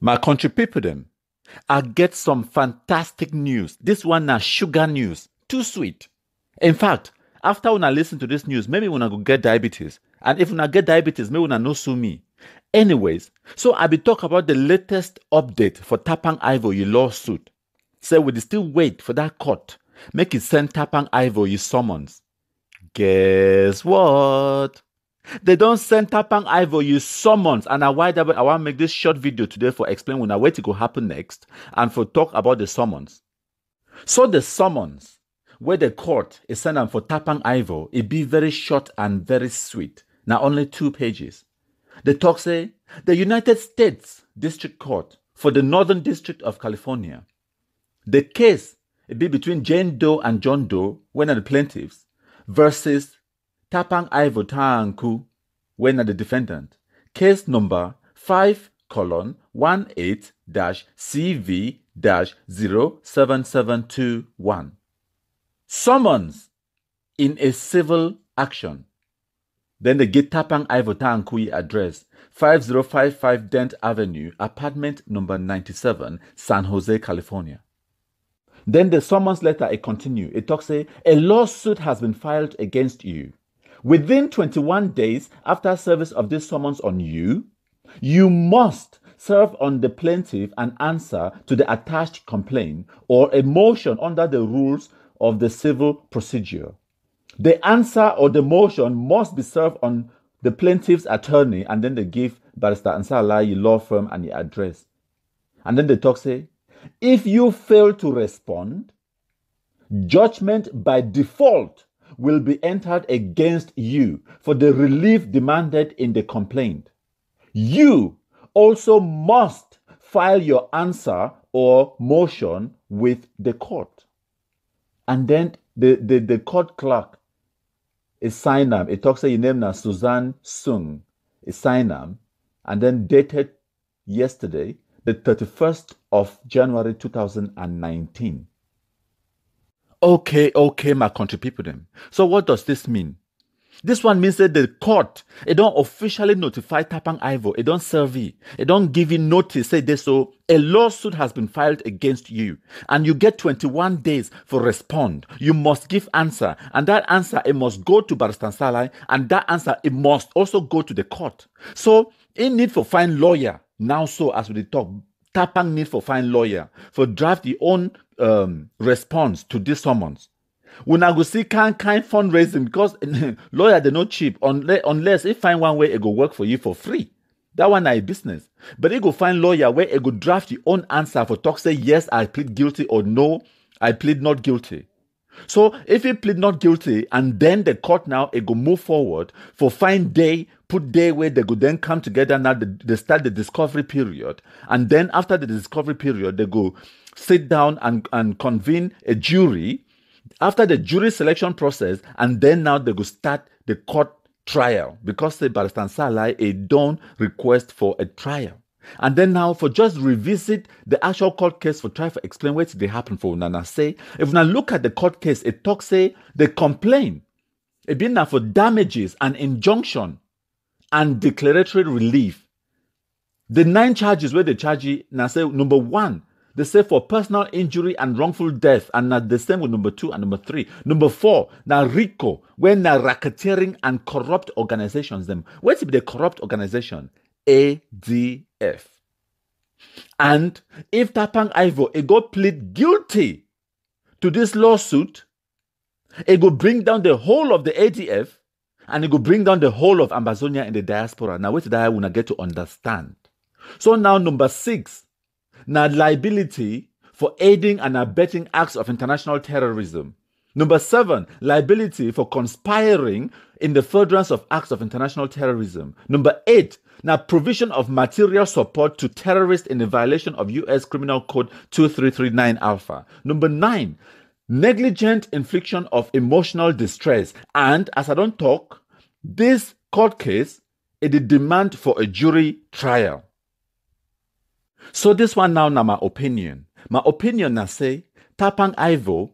My country people them. I get some fantastic news. This one now sugar news. Too sweet. In fact, after when I listen to this news, maybe when I go get diabetes. And if when I get diabetes, maybe when I know sue me. Anyways, so I be talk about the latest update for Tapang Ivory lawsuit. Say we still wait for that court. Make it send Tapang Ivory summons. Guess what? They don't send Tapang You summons. And I why I want to make this short video today for explain when I wait to go happen next and for talk about the summons. So the summons where the court is sending for Tapang Ivo, it be very short and very sweet. Now only two pages. The talk say the United States District Court for the Northern District of California. The case it be between Jane Doe and John Doe, when are the plaintiffs, versus Tapang Ivo Tanku, when the defendant. Case number 5 colon 18 CV dash 07721. Summons in a civil action. Then the get Tapang Ivo Tanku address 5055 Dent Avenue, apartment number 97, San Jose, California. Then the summons letter it continue. It talks say a lawsuit has been filed against you. Within 21 days after service of this summons on you, you must serve on the plaintiff an answer to the attached complaint or a motion under the rules of the civil procedure. The answer or the motion must be served on the plaintiff's attorney, and then they give Barrister Nsahlai law firm and the address. And then they talk say, if you fail to respond, judgment by default will be entered against you for the relief demanded in the complaint. You also must file your answer or motion with the court. And then the, the, the court clerk is sign them. It talks your name now, Suzanne Sung, is sign them, and then dated yesterday, the 31st of January 2019. Okay, okay, my country people them. So what does this mean? This one means that the court, it don't officially notify Tapang Ivo, it don't serve you, it don't give you notice, say this, so a lawsuit has been filed against you, and you get 21 days for respond. You must give answer, and that answer, it must go to Barrister Nsahlai, and that answer, it must also go to the court. So, in need for find lawyer, now so as we talk, Tapang need for find lawyer, for draft the own um, response to this summons. Una go see kind kind fundraising because lawyer they not cheap unless unless if find one way it go work for you for free. That one na business. But it go find lawyer where it go draft your own answer for talk say yes i plead guilty or no i plead not guilty so if he plead not guilty and then the court now it go move forward for find day put day where they go then come together now they, they start the discovery period. And then after the discovery period they go sit down and, and convene a jury. After the jury selection process, and then now they go start the court trial. Because the Barrister Nsahlai a done request for a trial. And then now for just revisit the actual court case for try to explain what they happen for Nana say. If now look at the court case, it talks say the complaint it been now for damages and injunction and declaratory relief. The nine charges where they charge now say number one, they say for personal injury and wrongful death, and not the same with number two and number three. Number four, now RICO, when now racketeering and corrupt organizations, them. What's the corrupt organization? ADF. And if Tapang Ivo go plead guilty to this lawsuit, it will bring down the whole of the ADF and it will bring down the whole of Ambazonia in the diaspora. Now, what did I to get to understand? So now number six, now liability for aiding and abetting acts of international terrorism. Number seven, liability for conspiring in the furtherance of acts of international terrorism. Number eight, now provision of material support to terrorists in the violation of U.S. Criminal Code 2339 Alpha. Number nine, negligent infliction of emotional distress. And as I don't talk, this court case is the demand for a jury trial. So this one now na my opinion. My opinion na say Tapang Ivo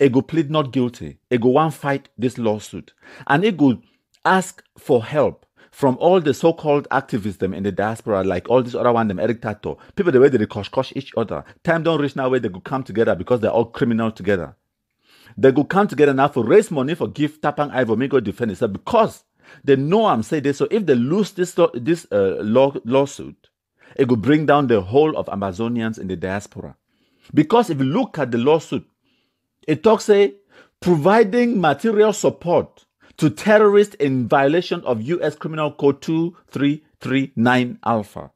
ego plead not guilty. Ego one fight this lawsuit. And ego ask for help from all the so-called activism in the diaspora, like all these other one, them Eric Tataw, people the way they kosh kosh each other. Time don't reach now where they could come together because they're all criminal together. They could come together now for raise money for give Tapang Ivo me go defend itself because they know I'm saying this. So if they lose this this uh, law, lawsuit, it will bring down the whole of Ambazonians in the diaspora. Because if you look at the lawsuit, it talks say providing material support to terrorists in violation of US Criminal Code 2339 Alpha.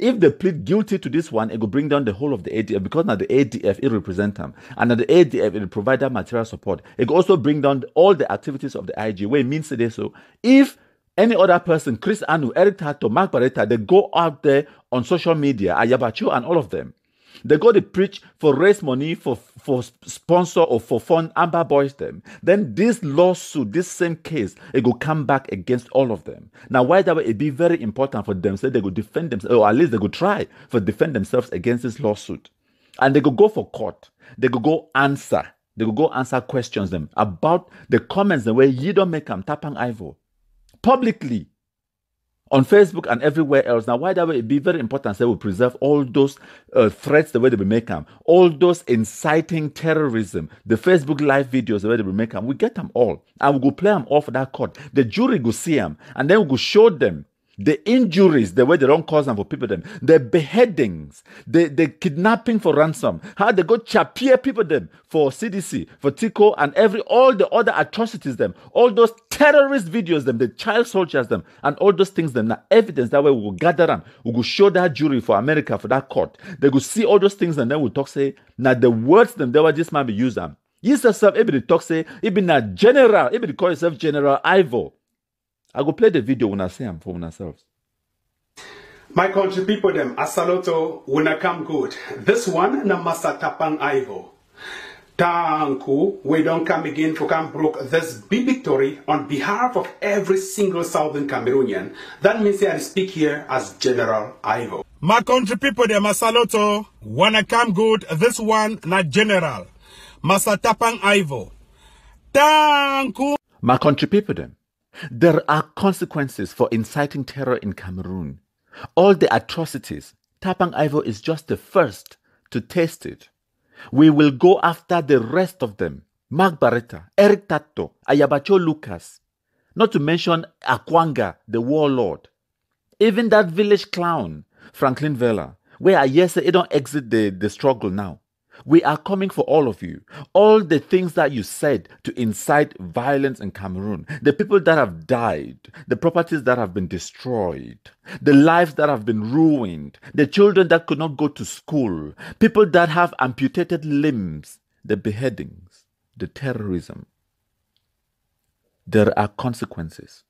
If they plead guilty to this one, it will bring down the whole of the ADF because now the ADF it represents them, and now the ADF it will provide that material support. It will also bring down all the activities of the IG. Where it means today, so if any other person, Chris Anu, Eric Tataw, Mark Bareta, they go out there on social media, Ayaba Cho and all of them, they go to preach for raise money for for sponsor or for fund Amba Boys them. Then this lawsuit, this same case, it will come back against all of them. Now, why that way it be very important for them so they could defend themselves, or at least they could try for defend themselves against this lawsuit. And they could go for court. They could go answer. They could go answer questions them about the comments the way you don't make them tapang Ivo publicly on Facebook and everywhere else. Now, why that way it be very important that we preserve all those uh, threats the way they will make them, all those inciting terrorism, the Facebook live videos the way they will make them. We get them all, and we go play them for that court. The jury go see them, and then we go show them the injuries, the way they don't cause them for people, them, the beheadings, the, the kidnapping for ransom, how they go chapia people them for CDC, for Tiko, and every all the other atrocities them, all those terrorist videos them, the child soldiers them, and all those things them. Now evidence that way we will gather them, we will show that jury for America for that court. They will see all those things and then we'll talk say now the words them they were this man be use them. Yourself, able to talk say, even a general, to call yourself General Ivo. I go play the video when I see them for ourselves. My country people them, asaloto when I come good. This one na Masa Tapang Ivo. Tanku, we don't come again to come broke this big victory on behalf of every single Southern Cameroonian. That means I speak here as General Ivo. My country people, them Masaloto, wanna come good, this one not General. Masatapang Ivo. Tanku. My country people, them. There are consequences for inciting terror in Cameroon. All the atrocities, Tapang Ivo is just the first to taste it. We will go after the rest of them. Mark Bareta, Eric Tataw, Ayabacho Lucas, not to mention Akwanga, the warlord. Even that village clown, Franklin Vela, where I yes, they don't exit the, the struggle now. We are coming for all of you. All the things that you said to incite violence in Cameroon, the people that have died, the properties that have been destroyed, the lives that have been ruined, the children that could not go to school, people that have amputated limbs, the beheadings, the terrorism. There are consequences.